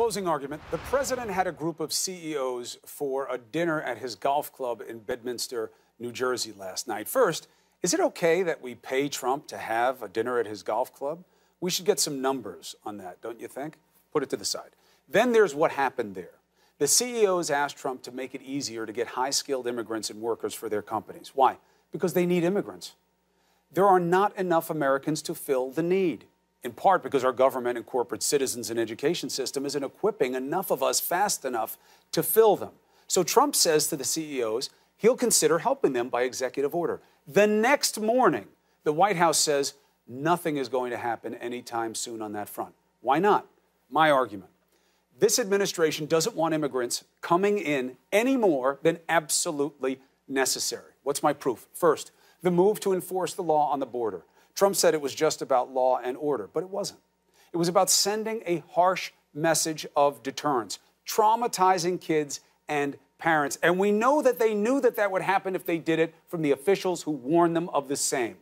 closing argument, the president had a group of CEOs for a dinner at his golf club in Bedminster, New Jersey last night. First, is it okay that we pay Trump to have a dinner at his golf club? We should get some numbers on that, don't you think? Put it to the side. Then there's what happened there. The CEOs asked Trump to make it easier to get high skilled immigrants and workers for their companies. Why? Because they need immigrants. There are not enough Americans to fill the need in part because our government and corporate citizens and education system isn't equipping enough of us fast enough to fill them. So Trump says to the CEOs he'll consider helping them by executive order. The next morning, the White House says nothing is going to happen anytime soon on that front. Why not? My argument. This administration doesn't want immigrants coming in any more than absolutely necessary. What's my proof? First, the move to enforce the law on the border. Trump said it was just about law and order, but it wasn't. It was about sending a harsh message of deterrence, traumatizing kids and parents. And we know that they knew that that would happen if they did it from the officials who warned them of the same.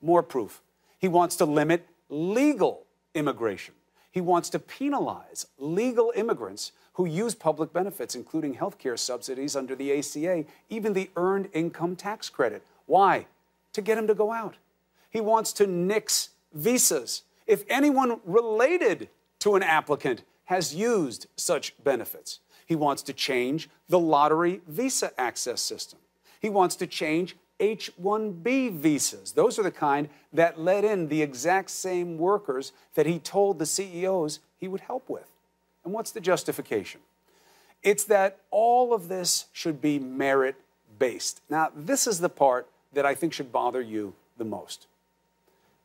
More proof. He wants to limit legal immigration. He wants to penalize legal immigrants who use public benefits, including health care subsidies under the ACA, even the Earned Income Tax Credit. Why? To get them to go out. He wants to nix visas. If anyone related to an applicant has used such benefits, he wants to change the lottery visa access system. He wants to change H 1B visas. Those are the kind that let in the exact same workers that he told the CEOs he would help with. And what's the justification? It's that all of this should be merit based. Now, this is the part that I think should bother you the most.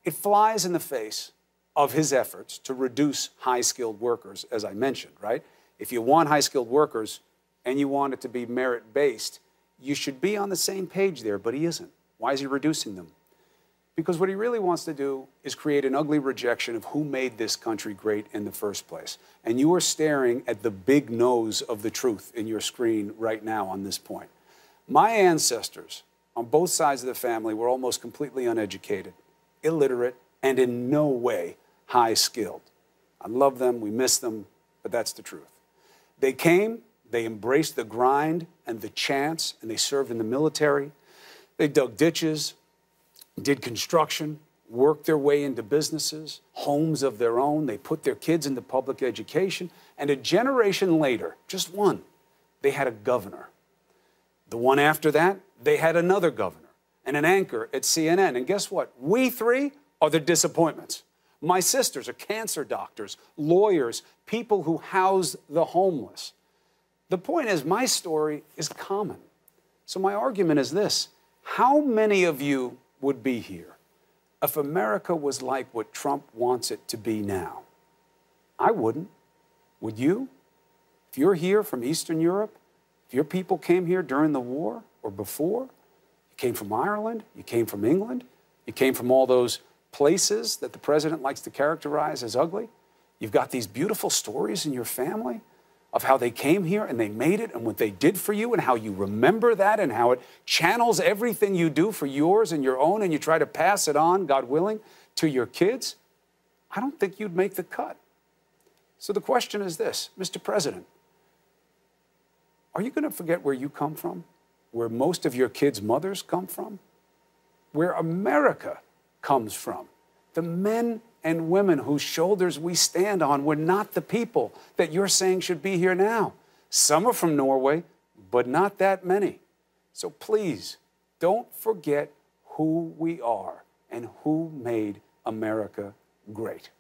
It flies in the face of his efforts to reduce high skilled workers, as I mentioned, right? If you want high skilled workers and you want it to be merit based, you should be on the same page there, but he isn't. Why is he reducing them? Because what he really wants to do is create an ugly rejection of who made this country great in the first place. And you are staring at the big nose of the truth in your screen right now on this point. My ancestors on both sides of the family were almost completely uneducated illiterate, and in no way high skilled. I love them, we miss them, but that's the truth. They came, they embraced the grind and the chance, and they served in the military. They dug ditches, did construction, worked their way into businesses, homes of their own. They put their kids into public education. And a generation later, just one, they had a governor. The one after that, they had another governor and an anchor at CNN. And guess what? We three are the disappointments. My sisters are cancer doctors, lawyers, people who house the homeless. The point is, my story is common. So, my argument is this How many of you would be here if America was like what Trump wants it to be now? I wouldn't. Would you? If you're here from Eastern Europe, if your people came here during the war or before, you came from Ireland, you came from England, you came from all those places that the president likes to characterize as ugly. You've got these beautiful stories in your family of how they came here and they made it and what they did for you and how you remember that and how it channels everything you do for yours and your own and you try to pass it on, God willing, to your kids. I don't think you'd make the cut. So the question is this Mr. President, are you going to forget where you come from? Where most of your kids' mothers come from, where America comes from. The men and women whose shoulders we stand on were not the people that you're saying should be here now. Some are from Norway, but not that many. So please, don't forget who we are and who made America great.